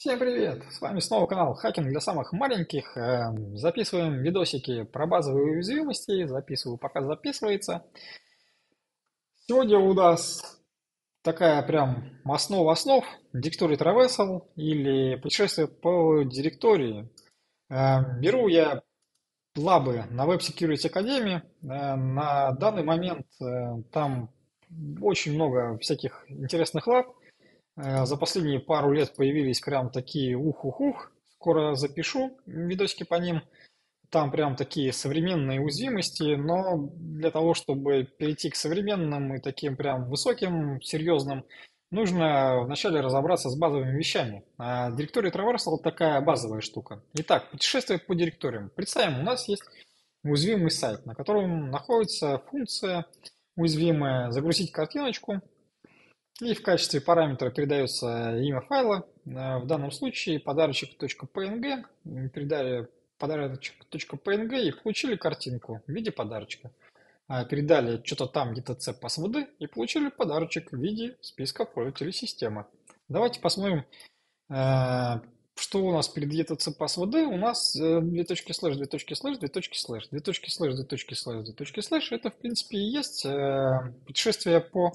Всем привет! С вами снова канал Хакинг для самых маленьких. Эм, Записываем видосики про базовые уязвимости. Записываю, пока записывается. Сегодня у нас такая прям основа основ. Directory Traversal или путешествие по директории. Эм, Беру я лабы на Web Security Academy. Э, На данный момент э, там очень много всяких интересных лаб. Э, За последние пару лет появились прям такие ух-ух-ух. Скоро запишу видосики по ним. Там прям такие современные уязвимости, но для того, чтобы перейти к современным и таким прям высоким, серьезным, нужно вначале разобраться с базовыми вещами. А директория Traversal такая базовая штука. Итак, путешествие по директориям. Представим, у нас есть уязвимый сайт, на котором находится функция уязвимая «загрузить картиночку», и в качестве параметра передается имя файла. Э, В данном случае подарочек.png. Передали подарочек.png и получили картинку в виде подарочка. А Передали что-то там etc passwd и получили подарочек в виде списка пользователей системы. Давайте посмотрим, э, что у нас перед etc passwd. У нас э, две точки слэш, две точки слэш, две точки слэш, две точки слэш, две точки слэш, две точки слэш. Это в принципе и есть путешествие по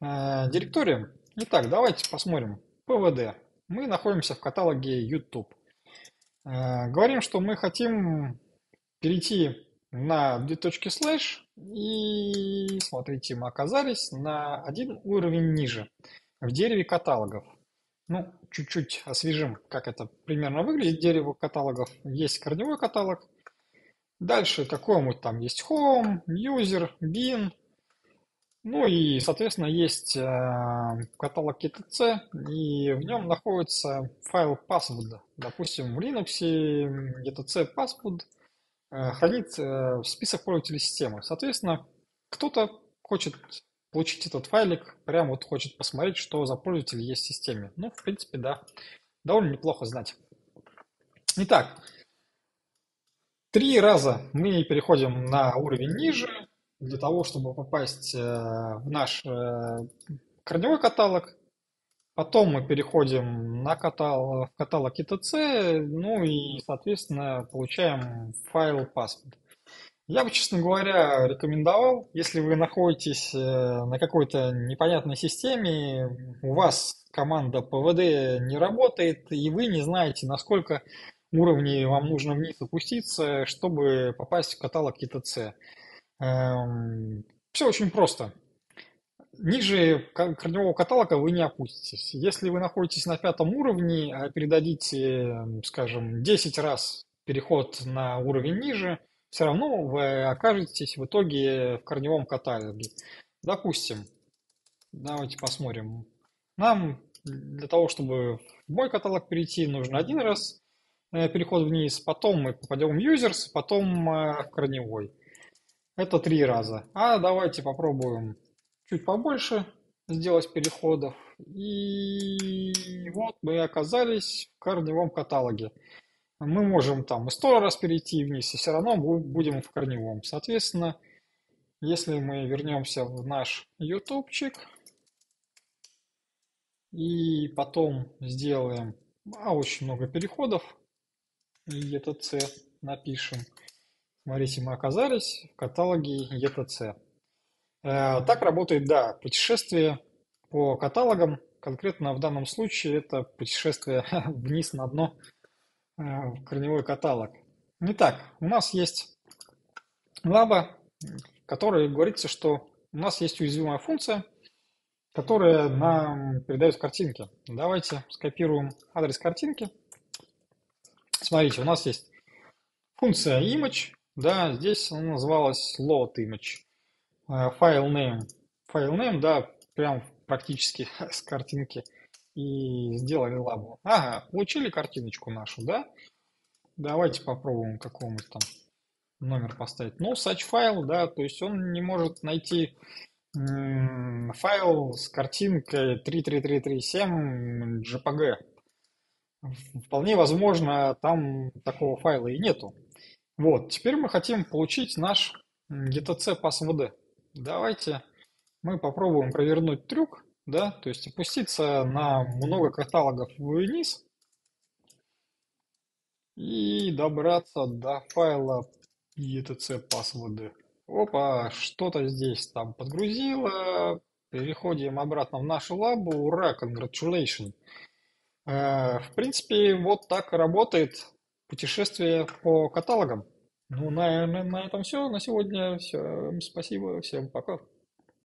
э, директориям. Итак, давайте посмотрим. pwd. Мы находимся в каталоге YouTube. Э, Говорим, что мы хотим перейти на две точки слэш. И смотрите, мы оказались на один уровень ниже, в дереве каталогов. Ну, чуть-чуть освежим, как это примерно выглядит, дерево каталогов. Есть корневой каталог. Дальше какой-нибудь там есть Home, User, Bin, ну и, соответственно, есть э, каталог ETC, и в нем находится файл password. Допустим, в Linux ETC password э, хранит э, список пользователей системы. Соответственно, кто-то хочет получить этот файлик, прям вот хочет посмотреть, что за пользователь есть в системе. Ну, в принципе, да, довольно неплохо знать. Итак, три раза мы переходим на уровень ниже, для того, чтобы попасть э, в наш э, корневой каталог. Потом мы переходим на каталог, в каталог ETC, ну и, соответственно, получаем файл password. Я бы, честно говоря, рекомендовал, если вы находитесь э, на какой-то непонятной системе, у вас команда PVD не работает, и вы не знаете, насколько уровней вам нужно вниз опуститься, чтобы попасть в каталог ETC. Эм, Все очень просто. Ниже корневого каталога вы не опуститесь. Если вы находитесь на пятом уровне, а передадите, м, скажем, 10 раз переход на уровень ниже, все равно вы окажетесь в итоге в корневом каталоге. Допустим, давайте посмотрим. Нам для того, чтобы в мой каталог перейти, нужно один раз э, переход вниз, потом мы попадем в users, потом э, в корневой. Это три раза. А давайте попробуем чуть побольше сделать переходов. И вот мы оказались в корневом каталоге. Мы можем там и сто раз перейти вниз, и все равно бу- будем в корневом. Соответственно, если мы вернемся в наш ютубчик и потом сделаем а, очень много переходов, и ETC напишем. Смотрите, мы оказались в каталоге ETC. Э, Так работает, да, путешествие по каталогам. Конкретно в данном случае это путешествие вниз на дно э, в корневой каталог. Итак, у нас есть лаба, в которой говорится, что у нас есть уязвимая функция, которая нам передает картинки. Давайте скопируем адрес картинки. Смотрите, у нас есть функция image, да, здесь она называлась load image. Э, Файл name. Файл name, да, прям практически с картинки и сделали лабу. Ага, получили картиночку нашу, да? Давайте попробуем какому-нибудь там номер поставить. Ну, such файл, да, то есть он не может найти файл с картинкой 33337 JPG. Вполне возможно, там такого файла и нету. Вот, теперь мы хотим получить наш м, ETC passwd. Давайте мы попробуем провернуть трюк, да, то есть опуститься на много каталогов вниз, и добраться до файла etc password. Опа, что-то здесь там подгрузило. Переходим обратно в нашу лабу. Ура, congratulations. Э, в принципе, вот так работает путешествие по каталогам. Ну, наверное, на этом все. На сегодня все. Спасибо, всем пока.